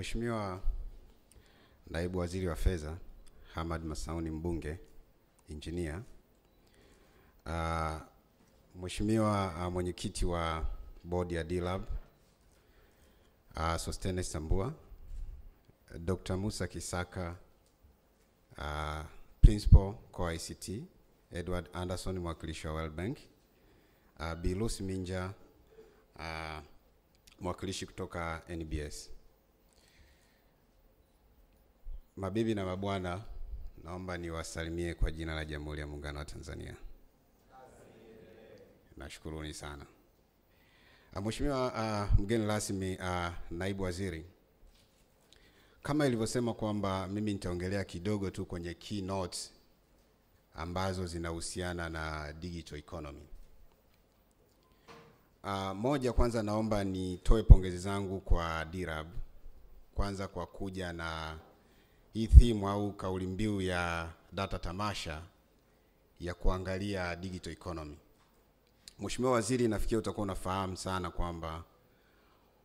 Mheshimiwa Naibu Waziri wa Fedha Hamad Masauni mbunge engineer, uh, Mheshimiwa uh, mwenyekiti wa bodi ya D-Lab uh, Sostene Sambua, Dr. Musa Kisaka uh, principal kwa ICT, Edward Anderson mwakilishi wa World Bank, uh, Bilus Minja uh, mwakilishi kutoka NBS. Mabibi na mabwana, naomba niwasalimie kwa jina la Jamhuri ya Muungano wa Tanzania. Nashukuruni sana. Uh, Mheshimiwa uh, mgeni rasmi uh, naibu waziri, kama ilivyosema kwamba mimi nitaongelea kidogo tu kwenye keynotes ambazo zinahusiana na digital economy. Uh, moja, kwanza naomba nitoe pongezi zangu kwa DIRAB kwanza kwa kuja na hii theme au kauli mbiu ya data tamasha ya kuangalia digital economy. Mheshimiwa Waziri, nafikiri utakuwa unafahamu sana kwamba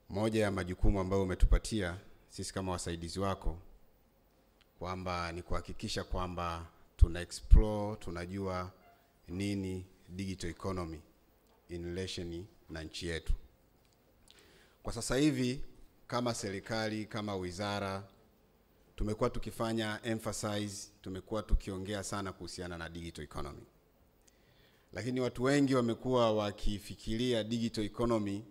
moja ya majukumu ambayo umetupatia sisi kama wasaidizi wako kwamba ni kuhakikisha kwamba tuna explore, tunajua nini digital economy in relation na nchi yetu. Kwa sasa hivi kama serikali, kama wizara tumekuwa tukifanya emphasize, tumekuwa tukiongea sana kuhusiana na digital economy, lakini watu wengi wamekuwa wakifikiria digital economy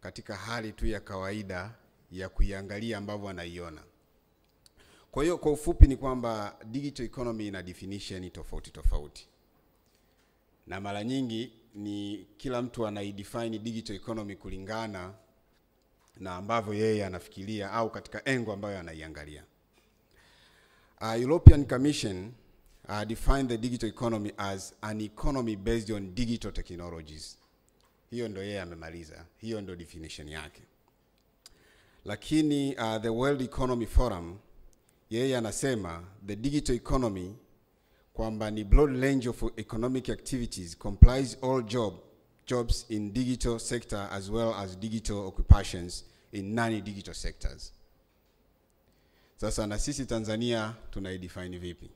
katika hali tu ya kawaida ya kuiangalia ambavyo wanaiona. Kwa hiyo kwa ufupi ni kwamba digital economy ina definition tofauti tofauti, na mara nyingi ni kila mtu anaidefine digital economy kulingana na ambavyo yeye anafikiria au katika engo ambayo anaiangalia. Uh, European Commission uh, defined the digital economy as an economy based on digital technologies. Hiyo ndo yeye amemaliza, hiyo ndo definition yake. Lakini uh, the World Economy Forum yeye anasema the digital economy kwamba ni broad range of economic activities complies all job jobs in digital sector as well as digital occupations in non-digital sectors. Sasa na sisi Tanzania tunaidefine vipi?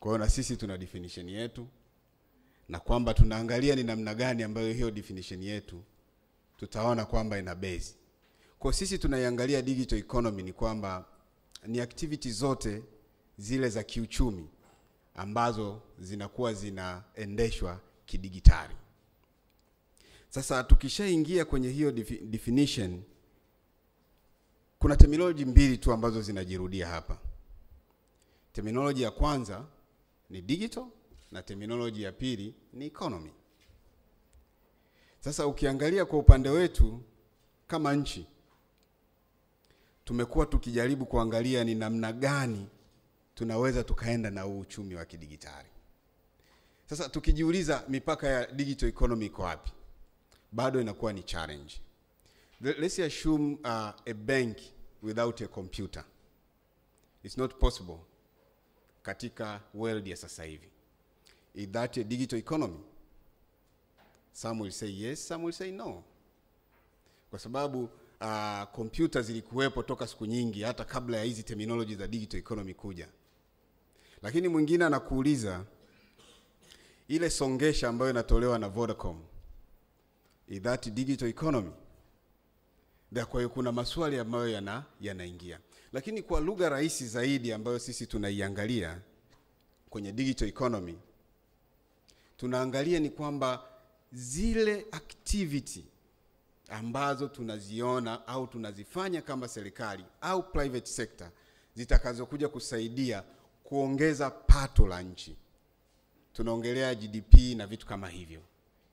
Kwa hiyo na sisi tuna definition yetu, na kwamba tunaangalia ni namna gani ambayo hiyo definition yetu tutaona kwamba ina base. Kwa sisi tunaiangalia digital economy ni kwamba ni activity zote zile za kiuchumi ambazo zinakuwa zinaendeshwa kidigitali. Sasa tukishaingia kwenye hiyo definition, kuna terminology mbili tu ambazo zinajirudia hapa. Terminology ya kwanza ni digital na terminology ya pili ni economy. Sasa ukiangalia kwa upande wetu kama nchi, tumekuwa tukijaribu kuangalia ni namna gani tunaweza tukaenda na huu uchumi wa kidigitali. Sasa tukijiuliza mipaka ya digital economy iko wapi, bado inakuwa ni challenge. Let's assume uh, a bank without a computer. It's not possible katika world ya sasa hivi. Is that a digital economy? Some will say yes, some will say no. Kwa sababu uh, computers zilikuwepo toka siku nyingi hata kabla ya hizi terminology za digital economy kuja. Lakini mwingine anakuuliza ile songesha ambayo inatolewa na Vodacom, is that digital economy? Kwa hiyo kuna maswali ambayo yana yanaingia, lakini kwa lugha rahisi zaidi ambayo sisi tunaiangalia kwenye digital economy, tunaangalia ni kwamba zile activity ambazo tunaziona au tunazifanya kama serikali au private sector zitakazokuja kusaidia kuongeza pato la nchi. Tunaongelea GDP na vitu kama hivyo.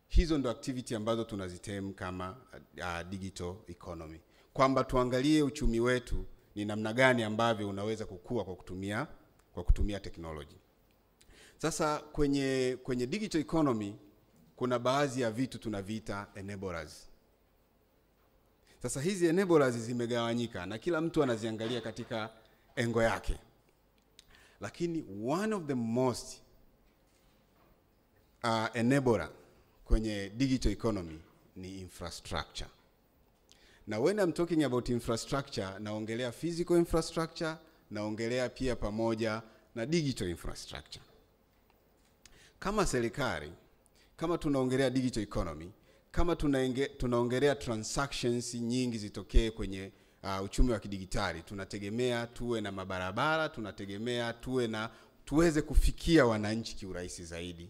Hizo ndo activity ambazo tunazitem kama uh, digital economy, kwamba tuangalie uchumi wetu ni namna gani ambavyo unaweza kukua kwa kutumia kwa kutumia technology. Sasa kwenye kwenye digital economy kuna baadhi ya vitu tunaviita enablers. Sasa hizi enablers zimegawanyika na kila mtu anaziangalia katika engo yake, lakini one of the most uh, enabler kwenye digital economy ni infrastructure, na when I'm talking about infrastructure naongelea physical infrastructure, naongelea pia pamoja na digital infrastructure. Kama serikali, kama tunaongelea digital economy, kama tunaenge, tunaongelea transactions nyingi zitokee kwenye uh, uchumi wa kidigitali, tunategemea tuwe na mabarabara, tunategemea tuwe na tuweze kufikia wananchi kiurahisi zaidi.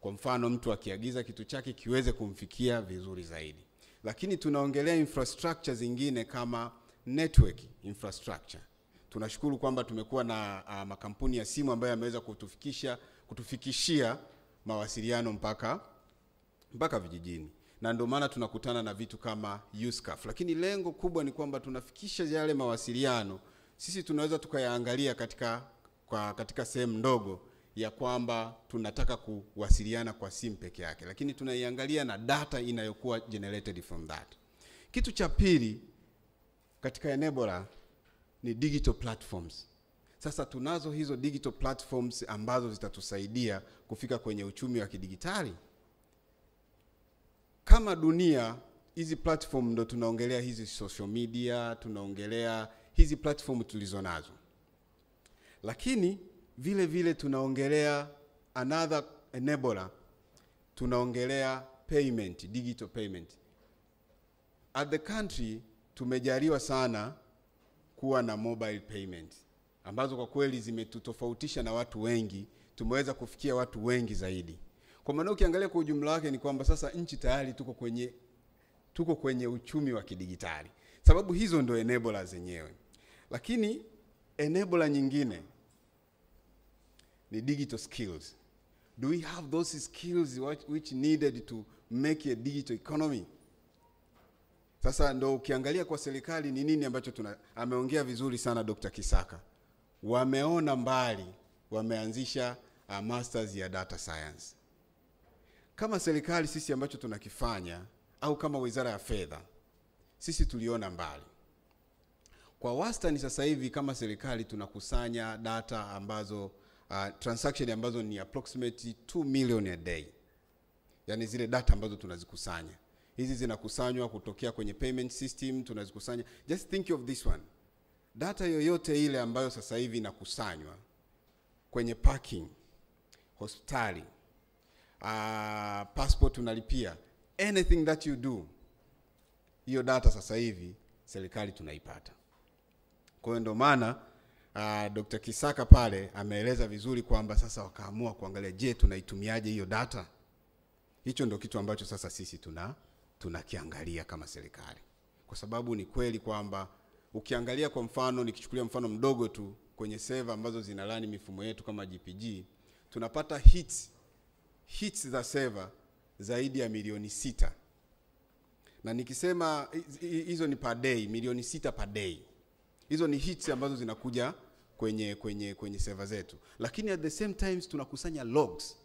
Kwa mfano, mtu akiagiza kitu chake kiweze kumfikia vizuri zaidi, lakini tunaongelea infrastructure zingine kama network infrastructure. Tunashukuru kwamba tumekuwa na uh, makampuni ya simu ambayo yameweza kutufikisha kutufikishia mawasiliano mpaka mpaka vijijini, na ndio maana tunakutana na vitu kama USCAF, lakini lengo kubwa ni kwamba tunafikisha yale mawasiliano, sisi tunaweza tukayaangalia katika kwa katika sehemu ndogo ya kwamba tunataka kuwasiliana kwa simu peke yake, lakini tunaiangalia na data inayokuwa generated from that. Kitu cha pili katika enabler ni digital platforms. Sasa tunazo hizo digital platforms ambazo zitatusaidia kufika kwenye uchumi wa kidigitali. Kama dunia, hizi platform ndo tunaongelea hizi social media, tunaongelea hizi platform tulizo nazo, lakini vile vile tunaongelea another enabler, tunaongelea payment, digital payment. At the country tumejaliwa sana kuwa na mobile payment ambazo kwa kweli zimetutofautisha na watu wengi, tumeweza kufikia watu wengi zaidi. Kwa maana ukiangalia kwa ujumla wake ni kwamba sasa nchi tayari tuko kwenye tuko kwenye uchumi wa kidigitali, sababu hizo ndio enabler zenyewe. Lakini enabler nyingine ni digital skills. Do we have those skills which needed to make a digital economy? Sasa ndo ukiangalia kwa serikali ni nini ambacho tuna, ameongea vizuri sana Dr. Kisaka, wameona mbali, wameanzisha a masters ya data science. Kama serikali sisi ambacho tunakifanya au kama wizara ya fedha sisi tuliona mbali. Kwa wastani sasa hivi kama serikali tunakusanya data ambazo uh, transaction ambazo ni approximately 2 million a day, yani zile data ambazo tunazikusanya hizi zinakusanywa kutokea kwenye payment system, tunazikusanya. Just think of this one, data yoyote ile ambayo sasa hivi inakusanywa kwenye parking, hospitali, uh, passport unalipia, anything that you do, hiyo data sasa hivi serikali tunaipata. Kwa hiyo ndio maana uh, Dr. Kisaka pale ameeleza vizuri kwamba sasa wakaamua kuangalia, je, tunaitumiaje hiyo data? Hicho ndio kitu ambacho sasa sisi tuna tunakiangalia kama serikali, kwa sababu ni kweli kwamba ukiangalia kwa mfano, nikichukulia mfano mdogo tu kwenye seva ambazo zinalani mifumo yetu kama GPG, tunapata hits hits za seva zaidi ya milioni sita, na nikisema hizo ni per day, milioni sita per day. Hizo ni hits ambazo zinakuja kwenye kwenye kwenye seva zetu, lakini at the same times tunakusanya logs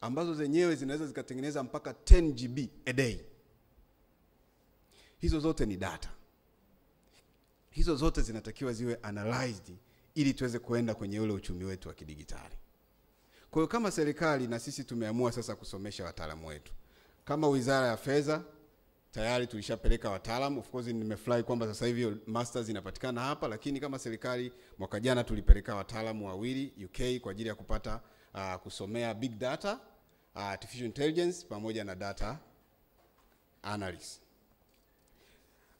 ambazo zenyewe zinaweza zikatengeneza mpaka 10 GB a day. Hizo zote ni data, hizo zote zinatakiwa ziwe analyzed ili tuweze kuenda kwenye ule uchumi wetu wa kidigitali. Kwa hiyo kama serikali na sisi tumeamua sasa kusomesha wataalamu wetu. Kama Wizara ya Fedha tayari tulishapeleka wataalam. Of course nimefurahi kwamba sasa hivi masters inapatikana hapa, lakini kama serikali mwaka jana tulipeleka wataalamu wawili UK kwa ajili ya kupata uh, kusomea big data, uh, artificial intelligence pamoja na data analysis.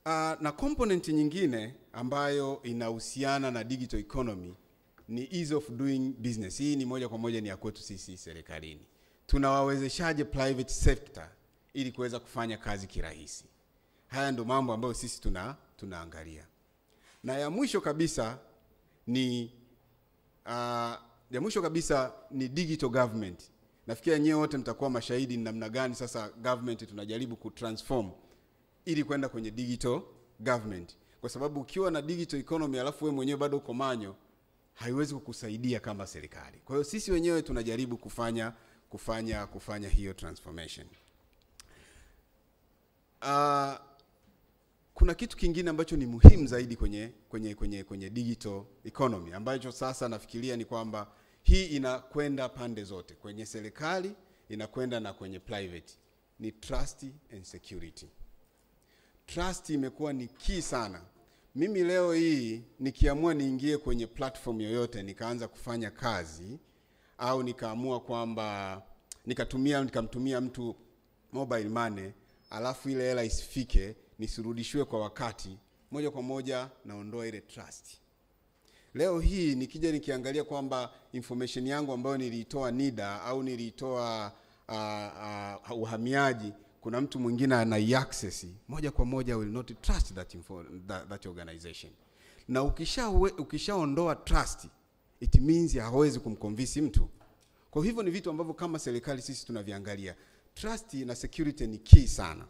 Uh, na component nyingine ambayo inahusiana na digital economy ni ease of doing business. Hii ni moja kwa moja ni ya kwetu sisi serikalini. Tunawawezeshaje private sector ili kuweza kufanya kazi kirahisi? Haya ndo mambo ambayo sisi tuna tunaangalia. Na ya mwisho kabisa ni uh, ya mwisho kabisa ni digital government. Nafikiri nyewe wote mtakuwa mashahidi ni namna gani sasa government tunajaribu kutransform ili kwenda kwenye digital government, kwa sababu ukiwa na digital economy alafu wewe mwenyewe bado uko manyo, haiwezi kukusaidia kama serikali. Kwa hiyo sisi wenyewe tunajaribu kufanya kufanya kufanya hiyo transformation. Uh, kuna kitu kingine ambacho ni muhimu zaidi kwenye kwenye kwenye kwenye digital economy ambacho sasa nafikiria ni kwamba hii inakwenda pande zote, kwenye serikali inakwenda na kwenye private, ni trust and security. trust imekuwa ni key sana. Mimi leo hii nikiamua niingie kwenye platform yoyote nikaanza kufanya kazi au nikaamua kwamba nikatumia nikamtumia mtu mobile money alafu ile hela isifike nisirudishiwe kwa wakati, moja kwa moja naondoa ile trust. Leo hii nikija nikiangalia kwamba information yangu ambayo niliitoa NIDA au niliitoa uh, uh, uhamiaji, kuna mtu mwingine anaiaccess, moja kwa moja will not trust that, info, that, that organization. Na ukisha ukishaondoa trust, it means hawezi kumconvince mtu. Kwa hivyo ni vitu ambavyo kama serikali sisi tunaviangalia. Trust na security ni key sana.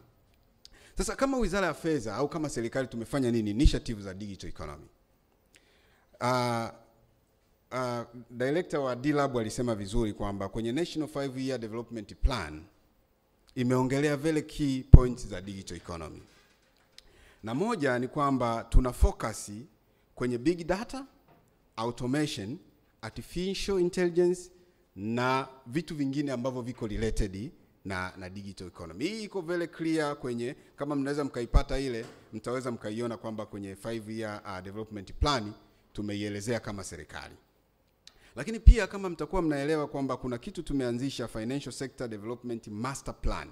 Sasa kama Wizara ya Fedha au kama serikali tumefanya nini initiative za digital economy? Uh, uh, director wa D-Lab alisema vizuri kwamba kwenye National 5 Year Development Plan imeongelea very key points za digital economy, na moja ni kwamba tuna focus kwenye big data, automation, artificial intelligence na vitu vingine ambavyo viko related na, na digital economy. Hii iko very clear kwenye, kama mnaweza mkaipata ile, mtaweza mkaiona kwamba kwenye 5 year uh, development plan tumeielezea kama serikali. Lakini pia kama mtakuwa mnaelewa kwamba kuna kitu tumeanzisha Financial Sector Development Master Plan.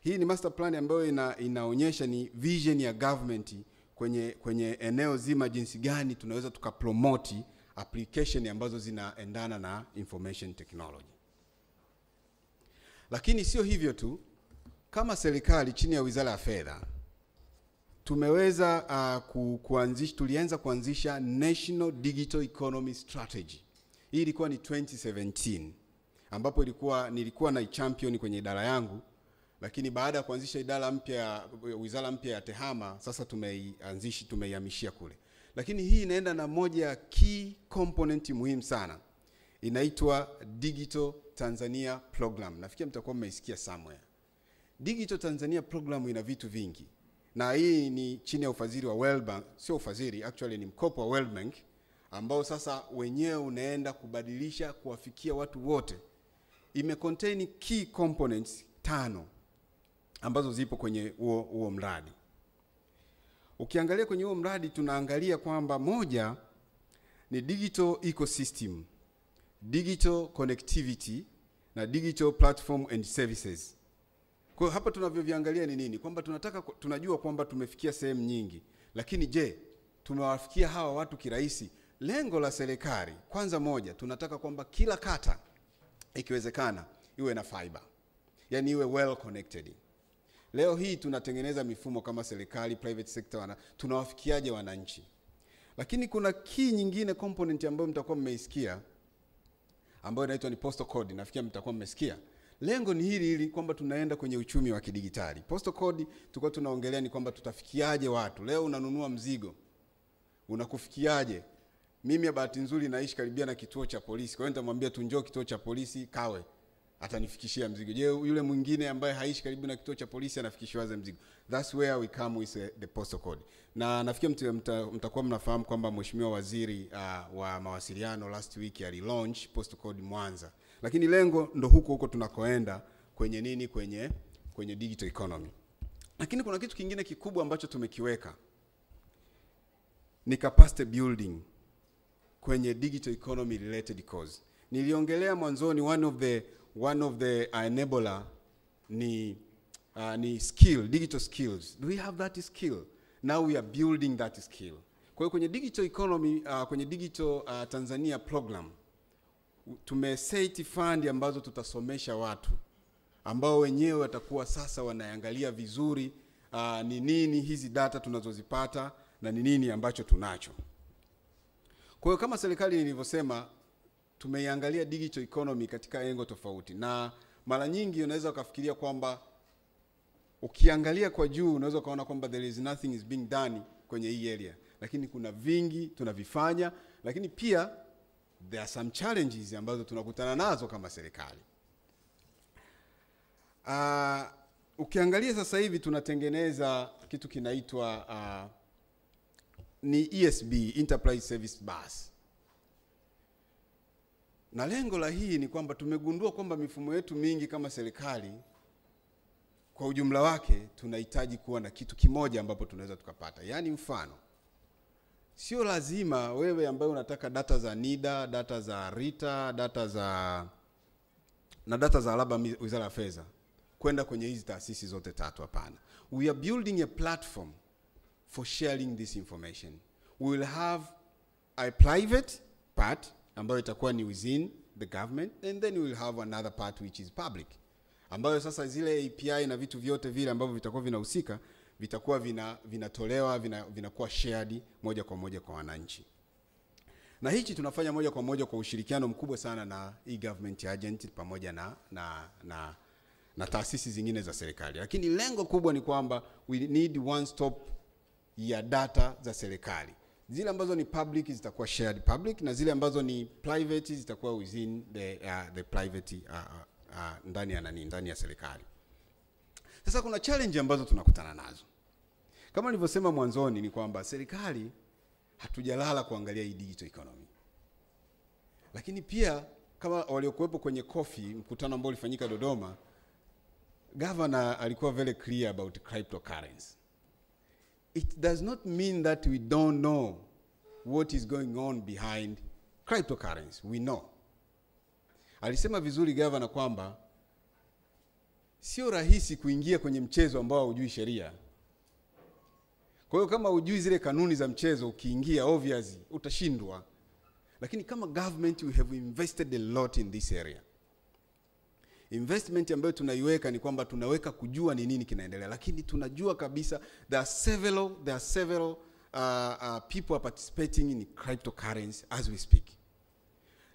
Hii ni master plan ambayo ina, inaonyesha ni vision ya government kwenye, kwenye eneo zima jinsi gani tunaweza tukapromoti application ambazo zinaendana na information technology. Lakini sio hivyo tu, kama serikali chini ya Wizara ya Fedha tumeweza uh, ku, kuanzisha, tulianza kuanzisha National Digital Economy Strategy. Hii ilikuwa ni 2017 ambapo ilikuwa nilikuwa na champion kwenye idara yangu, lakini baada ya kuanzisha idara mpya, wizara mpya ya TEHAMA, sasa tumeianzisha tumeihamishia kule. Lakini hii inaenda na moja ya key component muhimu sana, inaitwa Digital Tanzania Program. Nafikiri mtakuwa mmeisikia somewhere. Digital Tanzania Program ina vitu vingi na hii ni chini ya ufadhili wa World Bank, sio ufadhili, actually ni mkopo wa World Bank ambao sasa wenyewe unaenda kubadilisha kuwafikia watu wote. Ime contain key components tano ambazo zipo kwenye huo huo mradi. Ukiangalia kwenye huo mradi tunaangalia kwamba moja ni digital ecosystem, digital connectivity na digital platform and services. Kwa hiyo hapa tunavyoviangalia ni nini? Kwamba tunataka tunajua kwamba tumefikia sehemu nyingi, lakini je, tumewafikia hawa watu kirahisi? Lengo la serikali kwanza, moja, tunataka kwamba kila kata ikiwezekana iwe na fiber, yani iwe well connected. Leo hii tunatengeneza mifumo kama serikali, private sector, wana, tunawafikiaje wananchi? Lakini kuna key nyingine component ambayo mtakuwa mmeisikia ambayo inaitwa ni postal code. Nafikiri mtakuwa mmesikia. Lengo ni hili hili kwamba tunaenda kwenye uchumi wa kidigitali. Postal code tulikuwa tunaongelea ni kwamba tutafikiaje watu. Leo unanunua mzigo, unakufikiaje? Mimi bahati nzuri naishi karibia na kituo cha polisi, kwa hiyo nitamwambia tu njoo kituo cha polisi Kawe, atanifikishia mzigo. Je, yule mwingine ambaye haishi karibu na kituo cha polisi anafikishiwaje mzigo? That's where we come with the postal code. Na nafikiri mtakuwa mta, mta mnafahamu kwamba Mheshimiwa Waziri uh, wa Mawasiliano last week alilaunch postal code Mwanza lakini lengo ndo huko huko tunakoenda kwenye nini, kwenye kwenye digital economy. Lakini kuna kitu kingine kikubwa ambacho tumekiweka ni capacity building kwenye digital economy related cause. Niliongelea mwanzoni, one of the one of the enabler ni uh, ni skill, digital skills. Do we have that skill? Now we are building that skill. Kwa hiyo kwenye digital economy uh, kwenye digital uh, Tanzania program tumeseti fund ambazo tutasomesha watu ambao wenyewe watakuwa sasa wanaangalia vizuri uh, ni nini hizi data tunazozipata na ni nini ambacho tunacho. Kwa hiyo kama serikali nilivyosema, tumeiangalia digital economy katika engo tofauti, na mara nyingi unaweza ukafikiria kwamba ukiangalia kwa juu unaweza ukaona kwamba there is nothing is being done kwenye hii area, lakini kuna vingi tunavifanya, lakini pia there are some challenges ambazo tunakutana nazo kama serikali. Uh, ukiangalia sasa hivi tunatengeneza kitu kinaitwa uh, ni ESB, Enterprise Service Bus. Na lengo la hii ni kwamba tumegundua kwamba mifumo yetu mingi kama serikali kwa ujumla wake tunahitaji kuwa na kitu kimoja ambapo tunaweza tukapata. Yaani mfano, sio lazima wewe ambaye unataka data za NIDA, data za RITA, data za na data za labda Wizara ya Fedha kwenda kwenye hizi taasisi zote tatu. Hapana, we are building a platform for sharing this information. We will have a private part ambayo itakuwa ni within the government and then we will have another part which is public. Ambayo sasa zile API na vitu vyote vile ambavyo vitakuwa vinahusika vitakuwa vina vinatolewa vina, vinakuwa shared moja kwa moja kwa wananchi. Na hichi tunafanya moja kwa moja kwa ushirikiano mkubwa sana na e-government agent pamoja na, na, na, na taasisi zingine za serikali, lakini lengo kubwa ni kwamba we need one stop ya data za serikali. Zile ambazo ni public zitakuwa shared public na zile ambazo ni private zitakuwa within the, uh, the private uh, uh, uh, ndani ya nani, ndani ya serikali. Sasa kuna challenge ambazo tunakutana nazo kama nilivyosema mwanzoni, ni kwamba serikali hatujalala kuangalia hii digital economy, lakini pia kama waliokuwepo kwenye kofi mkutano ambao ulifanyika Dodoma, governor alikuwa very clear about cryptocurrency. It does not mean that we don't know what is going on behind cryptocurrency. We know. Alisema vizuri gavana kwamba sio rahisi kuingia kwenye mchezo ambao hujui sheria. Kwa hiyo kama hujui zile kanuni za mchezo, ukiingia obviously utashindwa. Lakini kama government we have invested a lot in this area. Investment ambayo tunaiweka ni kwamba tunaweka kujua ni nini kinaendelea, lakini tunajua kabisa there are several, there are several uh, uh, people are participating in cryptocurrency as we speak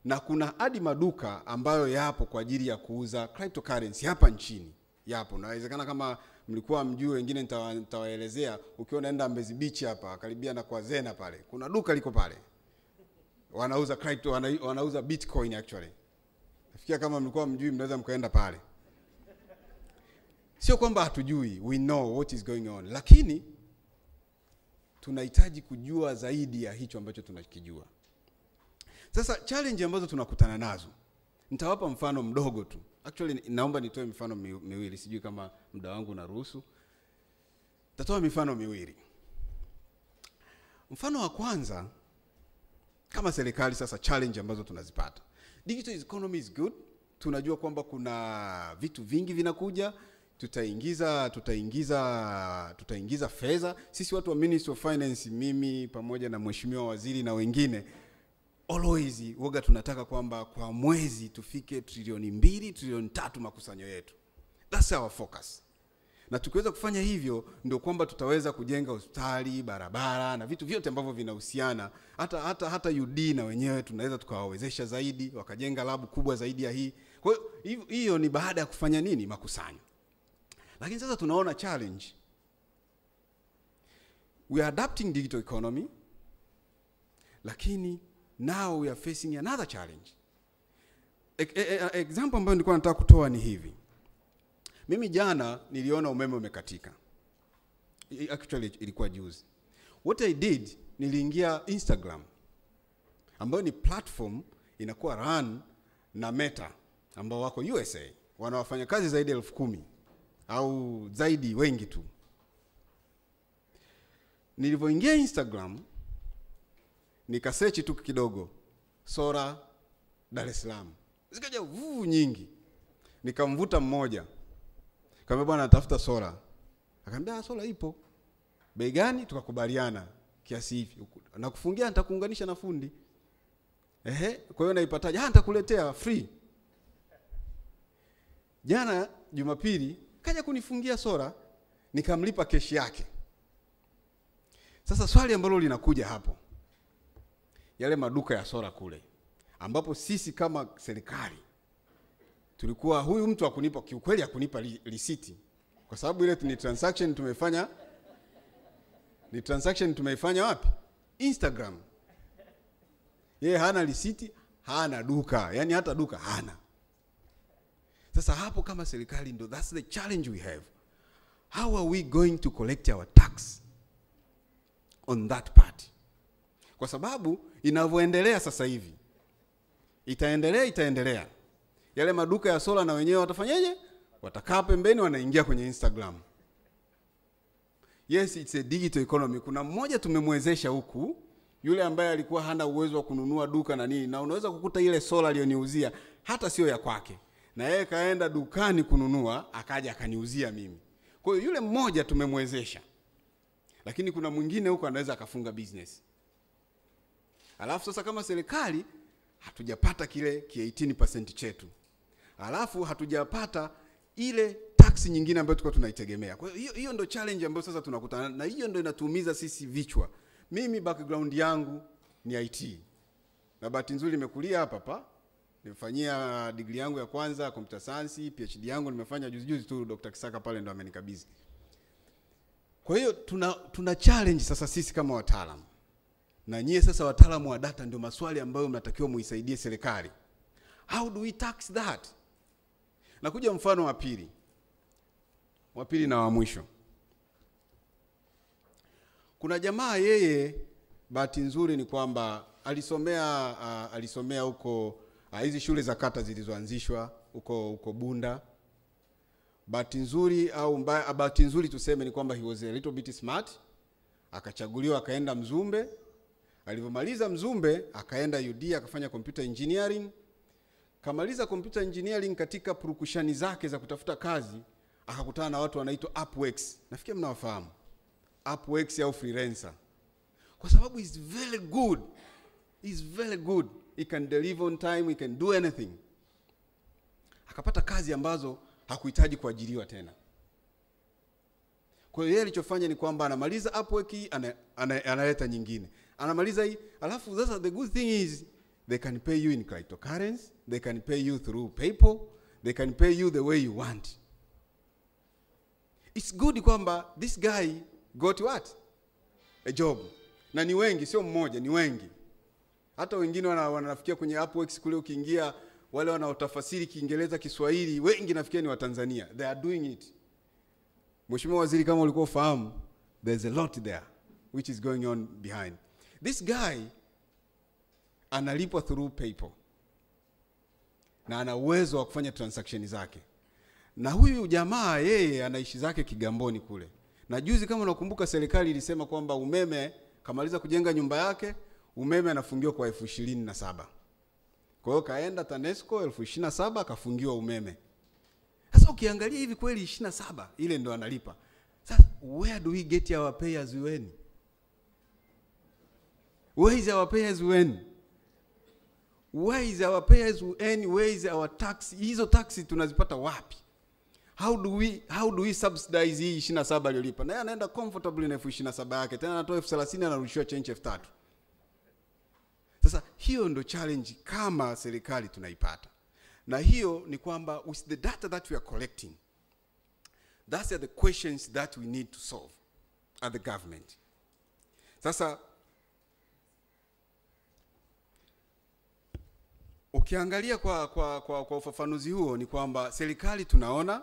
na kuna hadi maduka ambayo yapo kwa ajili ya kuuza cryptocurrency hapa nchini yapo. Nawezekana kama mlikuwa mjue, wengine nitawa- nitawaelezea. Ukiwa unaenda Mbezi Beach hapa karibia na kwa Zena pale, kuna duka liko pale, wanauza crypto, wanauza bitcoin actually. Nafikia kama mlikuwa mjui, mnaweza mkaenda pale. Sio kwamba hatujui, we know what is going on, lakini tunahitaji kujua zaidi ya hicho ambacho tunakijua. Sasa challenge ambazo tunakutana nazo, nitawapa mfano mdogo tu. Actually naomba nitoe mifano miwili, sijui kama muda wangu unaruhusu. tatoa mifano miwili. Mfano wa kwanza, kama serikali sasa, challenge ambazo tunazipata, digital economy is good. Tunajua kwamba kuna vitu vingi vinakuja, tutaingiza tutaingiza tutaingiza fedha. Sisi watu wa Ministry of Finance, mimi pamoja na mheshimiwa waziri na wengine always woga tunataka kwamba kwa mwezi tufike trilioni mbili trilioni tatu makusanyo yetu. That's our focus. Na tukiweza kufanya hivyo ndio kwamba tutaweza kujenga hospitali, barabara na vitu vyote ambavyo vinahusiana. Hata hata hata UD na wenyewe tunaweza tukawawezesha zaidi, wakajenga labu kubwa zaidi ya hii. Kwa hiyo hiyo- ni baada ya kufanya nini? Makusanyo. Lakini sasa tunaona challenge. We are adapting digital economy lakini now we are facing another challenge. E, e, e, example ambayo nilikuwa nataka kutoa ni hivi. Mimi jana niliona umeme umekatika. Actually ilikuwa juzi. What I did, niliingia Instagram ambayo ni platform inakuwa run na Meta ambao wako USA, wana wafanyakazi zaidi ya elfu kumi au zaidi, wengi tu. Nilivyoingia Instagram nikasechi tu kidogo Sora Dar es Salaam, zikaja vuu nyingi. Nikamvuta mmoja, kaambia bwana, natafuta sola. Akaambia sola ipo, bei gani? Tukakubaliana kiasi hivi, nakufungia, nitakuunganisha na fundi. Ehe, kwa hiyo naipataje? Ah, nitakuletea free. Jana Jumapili kaja kunifungia sola, nikamlipa keshi yake. Sasa swali ambalo linakuja hapo yale maduka ya sola kule, ambapo sisi kama serikali tulikuwa, huyu mtu akunipa kiukweli, akunipa risiti, kwa sababu ile ni transaction tumefanya, ni transaction tumeifanya wapi? Instagram. Yeye hana risiti, hana duka, yani hata duka hana. Sasa hapo kama serikali ndo, that's the challenge we have. How are we going to collect our tax on that part? kwa sababu inavyoendelea sasa hivi itaendelea itaendelea, yale maduka ya sola na wenyewe watafanyaje? watakaa pembeni, wanaingia kwenye Instagram. Yes, it's a digital economy. Kuna mmoja tumemwezesha huku, yule ambaye alikuwa hana uwezo wa kununua duka na nini, na unaweza kukuta ile sola aliyoniuzia hata sio ya kwake, na yeye kaenda dukani kununua, akaja akaniuzia mimi. Kwa hiyo yule mmoja tumemwezesha, lakini kuna mwingine huko anaweza akafunga business. Alafu sasa kama serikali hatujapata kile ki 18% chetu, alafu hatujapata ile taksi nyingine ambayo tulikuwa tunaitegemea. Kwa hiyo hiyo ndio challenge ambayo sasa tunakutana na hiyo ndio inatuumiza sisi vichwa. Mimi background yangu ni IT na bahati nzuri nimekulia hapa hapa, nimefanyia degree yangu ya kwanza computer science, PhD yangu nimefanya juzi juzi tu, Dr. Kisaka pale ndo amenikabidhi. Kwa hiyo tuna tuna challenge sasa sisi kama wataalamu na nyie sasa wataalamu wa data, ndio maswali ambayo mnatakiwa muisaidie serikali. How do we tax that? Nakuja mfano wa pili, wa pili na wa mwisho. Kuna jamaa yeye, bahati nzuri ni kwamba alisomea uh, alisomea huko hizi shule za kata zilizoanzishwa huko huko Bunda. Bahati nzuri au mbaya, bahati nzuri tuseme ni kwamba he was a little bit smart, akachaguliwa akaenda Mzumbe. Alivyomaliza Mzumbe akaenda UD akafanya computer engineering kamaliza computer engineering, katika purukushani zake za kutafuta kazi akakutana na watu wanaitwa Upworks. Nafikiri mnawafahamu Upworks au freelancer, kwa sababu is very good, is very good, he can deliver on time, he can do anything. Akapata kazi ambazo hakuhitaji kuajiriwa tena. Kwa hiyo yeye alichofanya ni kwamba anamaliza Upwork hii ana, ana, analeta nyingine, anamaliza hii, alafu sasa the good thing is they can pay you in cryptocurrency they can pay you through PayPal they can pay you the way you want. It's good kwamba this guy got what? A job. Na ni wengi sio mmoja ni wengi. Hata wengine wanafikia kwenye Upwork kule ukiingia wale wanaotafasiri Kiingereza Kiswahili wengi nafikia ni Watanzania they are doing it. Mheshimiwa Waziri kama ulikuwa ufahamu there's a lot there which is going on behind. This guy analipwa through PayPal na ana uwezo wa kufanya transaction zake. Na huyu jamaa yeye anaishi zake Kigamboni kule. Na juzi kama unakumbuka, serikali ilisema kwamba umeme kamaliza kujenga nyumba yake, umeme anafungiwa kwa elfu ishirini na saba. Kwa hiyo kaenda TANESCO elfu ishirini na saba akafungiwa umeme. Sasa ukiangalia hivi kweli ishirini na saba ile ndo analipa. Sasa where do we get our payers when? Where is our payers earn? Where is our payers we earn? Where is our tax? Hizo tax tunazipata wapi? How do we how do we subsidize hii 27 aliyolipa? Na anaenda comfortably na elfu 27 yake. Tena anatoa elfu thelathini anarushiwa change elfu tatu. Sasa hiyo ndo challenge kama serikali tunaipata. Na hiyo ni kwamba with the data that we are collecting that's are the questions that we need to solve at the government. Sasa ukiangalia kwa, kwa, kwa, kwa ufafanuzi huo ni kwamba serikali tunaona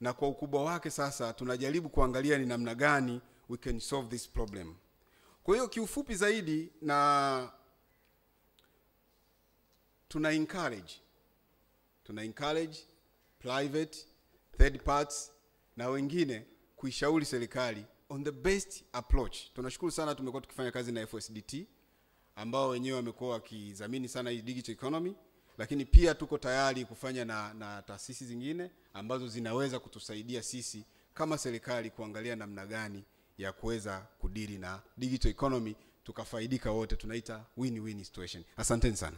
na kwa ukubwa wake sasa tunajaribu kuangalia ni namna gani we can solve this problem. Kwa hiyo kiufupi zaidi na tuna encourage tuna encourage private third parties na wengine kuishauri serikali on the best approach. Tunashukuru sana, tumekuwa tukifanya kazi na FSDT ambao wenyewe wamekuwa wakidhamini sana hii digital economy, lakini pia tuko tayari kufanya na, na taasisi zingine ambazo zinaweza kutusaidia sisi kama serikali kuangalia namna gani ya kuweza kudili na digital economy tukafaidika wote, tunaita win-win situation. Asanteni sana.